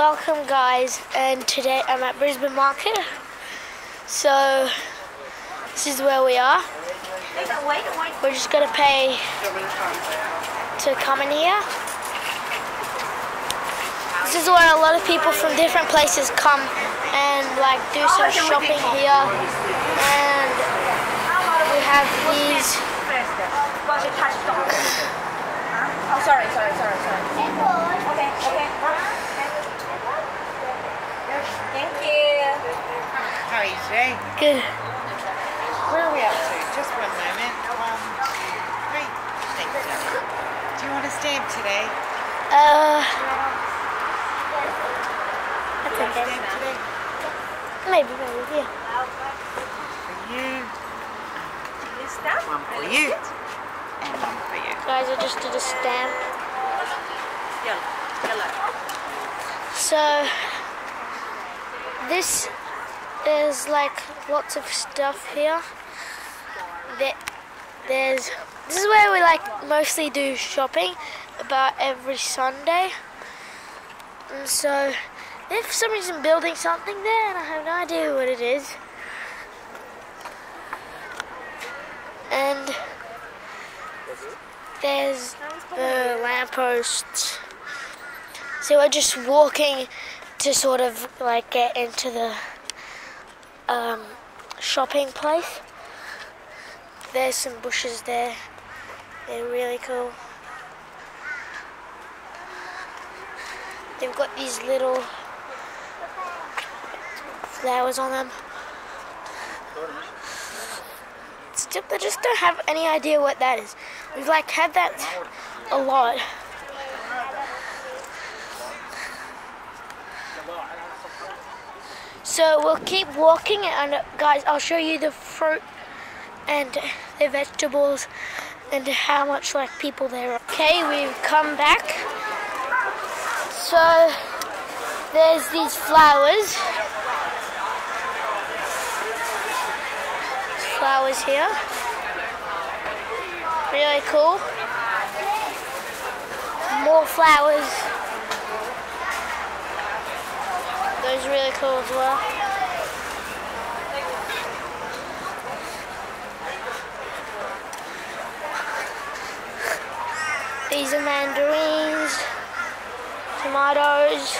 Welcome guys and today I'm at Brisbane Market. So this is where we are. We're just gonna pay to come in here. This is where a lot of people from different places come and like do some shopping here. And we have these Oh, sorry, sorry, sorry, sorry. Okay, okay. Thank you. How are you today? good. Where are we up to? Just one moment. One, two, three. Thank you. Do you want a stamp today? Uh Do you want a that's okay. stamp today? Maybe, maybe, yeah. For you, Is that one for you, and one for you. Guys, I just did a stamp. yellow? Yellow. So this there's like lots of stuff here. There, there's this is where we like mostly do shopping about every Sunday. And so they're for some reason building something there and I have no idea what it is. And there's the lampposts. So we're just walking to sort of like get into the um, shopping place. There's some bushes there. They're really cool. They've got these little flowers on them. Still, I just don't have any idea what that is. We've like had that a lot. So we'll keep walking, and guys, I'll show you the fruit and the vegetables and how much like people there are. Okay, we've come back. So there's these flowers. Flowers here. Really cool. More flowers. Those are really cool as well. These are mandarins, tomatoes.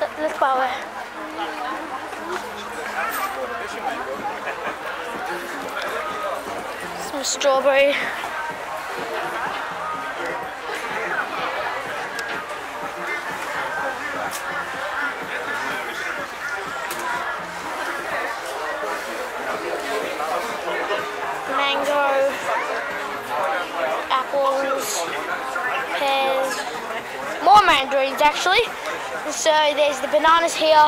Look, look flower. Some strawberry. Actually. So there's the bananas here,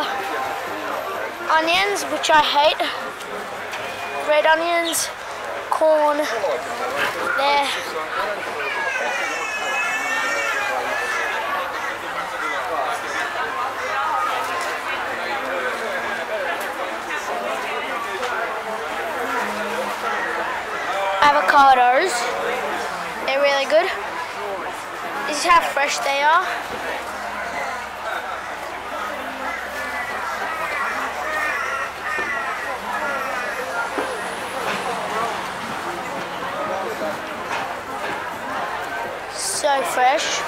onions, which I hate, red onions, corn, there. avocados. They're really good. This is how fresh they are. So fresh.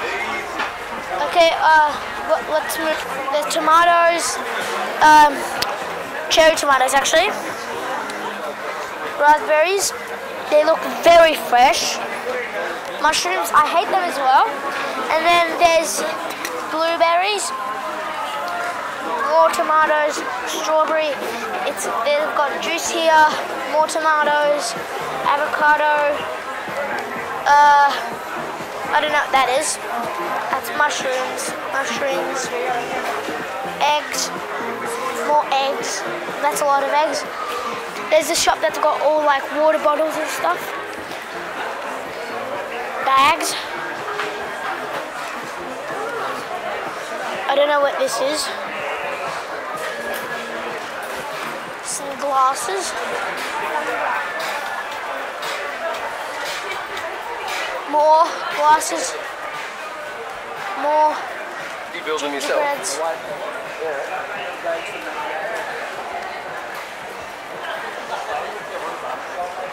Okay, uh, what, what's mo- the tomatoes? Um, cherry tomatoes actually. Raspberries. They look very fresh. Mushrooms, I hate them as well. And then there's blueberries, more tomatoes, strawberry. It's they've got juice here, more tomatoes, avocado. Uh, I don't know what that is. That's mushrooms, mushrooms, eggs, more eggs. That's a lot of eggs. There's a shop that's got all like water bottles and stuff. Bags. I don't know what this is. Some glasses. More glasses. More you build them yourself. gingerbreads.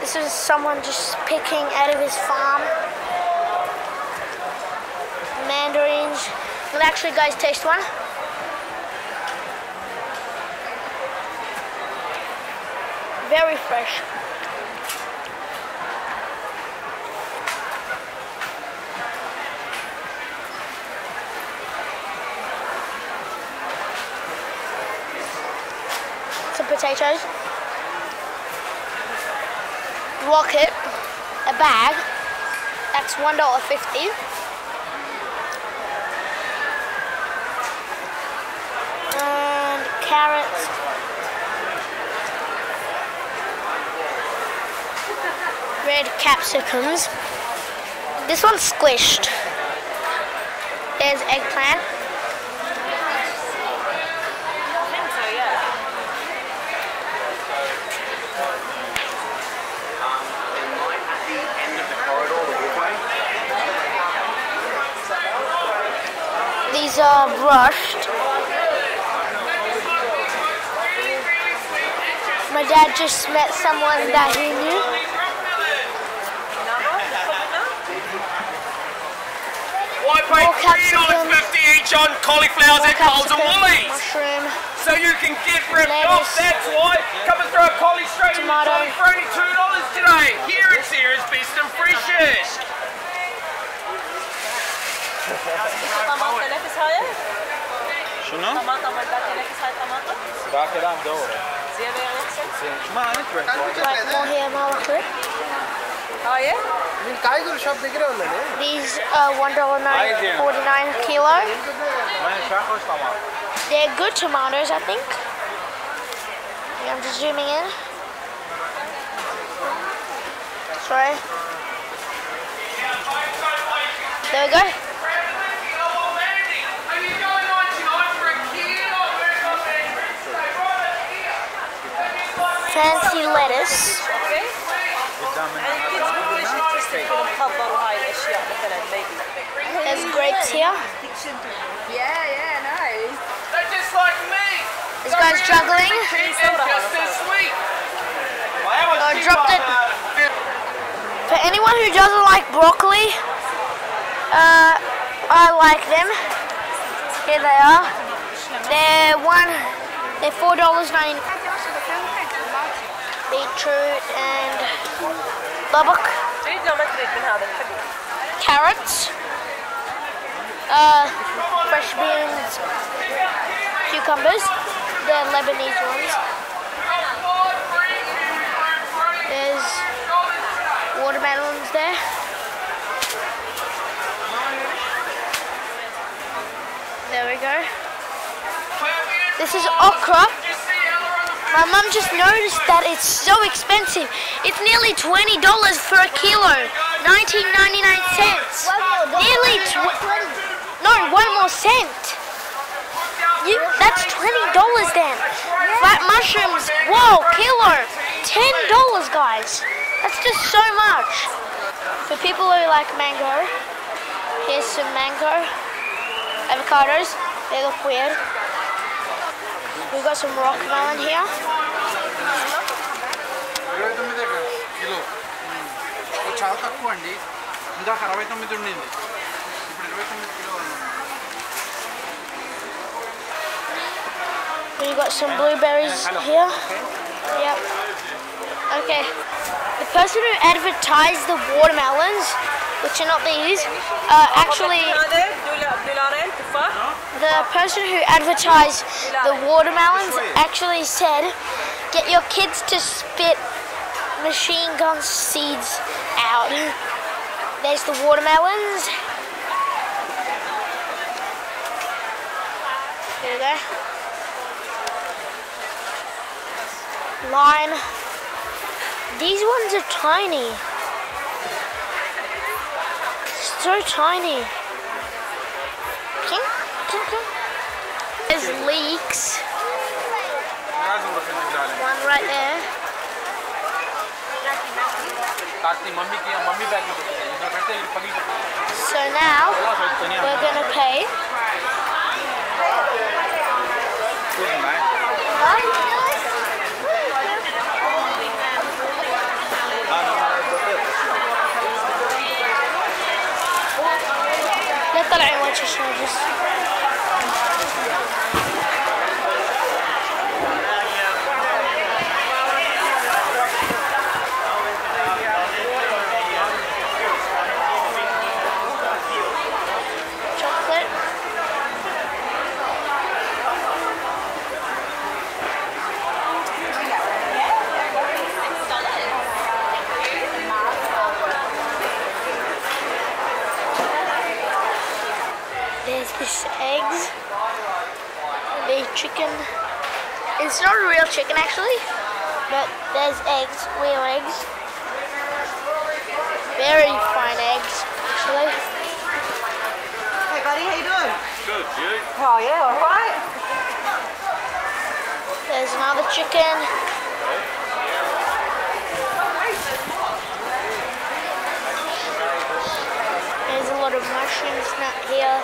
This is someone just picking out of his farm. Mandarins. Well, actually, guys, taste one. Very fresh. Potatoes. Rocket, a bag. That's one dollar fifty. And carrots. Red capsicums. This one's squished. There's eggplant. So yeah. At the end of the corridor, the walkway. Are brushed. My dad just met someone that he knew. I paid More three dollars capsicum. fifty each on cauliflowers and Coles and Woolies. mushroom, So you can get ripped off, that's why. Come and throw a collie straight in Tomato. for only two dollars today. Here at Sears Best and Freshest. Σταμάτα, δεν έχεις χάει. Σουνό. Σταμάτα, μα δεν έχεις χάει τα μάτα. Κάθε ράμ, δώρο. Ζήτησε. Μα, είναι τρέχει. Μα, είναι τρέχει. Oh yeah? These uh, one dollar nine forty nine kilo. They're good tomatoes, I think. Okay, I'm just zooming in. Sorry. There we go. fancy lettuce. There's grapes here. Yeah, yeah, nice. They're just like me. This guy's juggling. I dropped it. For anyone who doesn't like broccoli, uh, I like them. Here they are. They're one. They're four dollars ninety beetroot, and lubbock. Carrots. Uh, fresh beans, cucumbers, the Lebanese ones. There's watermelons there. There we go. This is okra. My mum just noticed that it's so expensive. It's nearly twenty dollars for a kilo, nineteen ninety nine cents. Nearly no one more cent. You that's twenty dollars then. Flat mushrooms, whoa, kilo, ten dollars, guys. That's just so much. For people who like mango, here's some mango, avocados. They look weird We've got some rock melon here. ఇరవై తొమ్మిది kilo ఇది చాలా తక్కువ అండి ఇందాక అరవై తొమ్మిది ఉండింది ఇప్పుడు ఇరవై తొమ్మిది కిలో ఉంది We've got some blueberries here. Yep. Okay. The person who advertised the watermelons, which are not these, uh, actually the person who advertised the watermelons actually said, get your kids to spit machine gun seeds out. There's the watermelons. There you go. Lime. These ones are tiny. So tiny. There's leeks. One right there. So now we're gonna pay. fechados. Actually, but there's eggs, real eggs. Very fine eggs, actually. Hey buddy, how you doing? Good, you? Oh yeah, alright. There's another chicken. There's a lot of mushrooms not here.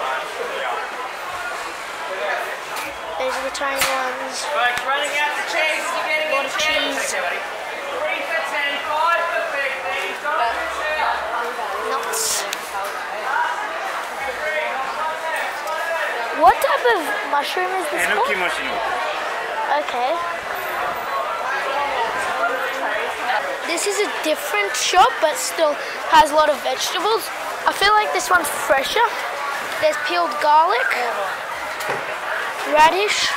Those are the tiny ones. Folks, running out the cheese. You're getting A lot of cheese. Three for ten, five for fifteen. Nuts. What type of mushroom is this called? mushroom. Okay. This is a different shop, but still has a lot of vegetables. I feel like this one's fresher. There's peeled garlic, radish.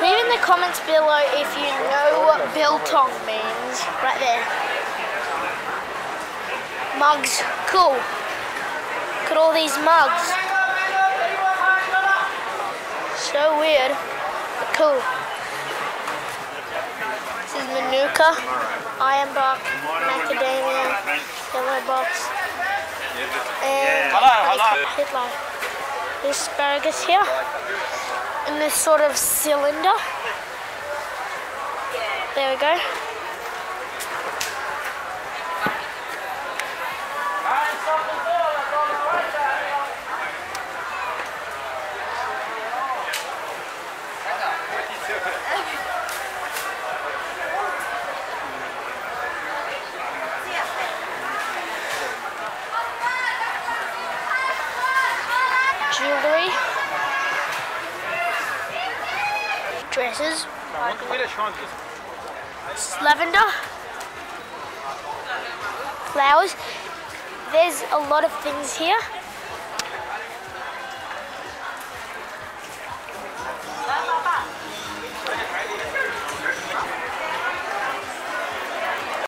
Leave in the comments below if you know what biltong means. Right there. Mugs. Cool. Look at all these mugs. So weird. But cool. This is Manuka, Ironbark, Macadamia, Yellow Box, and Hitler. There's asparagus here in this sort of cylinder. There we go. Jewelry. Dresses. Wait, Sean just lavender, flowers. There's a lot of things here.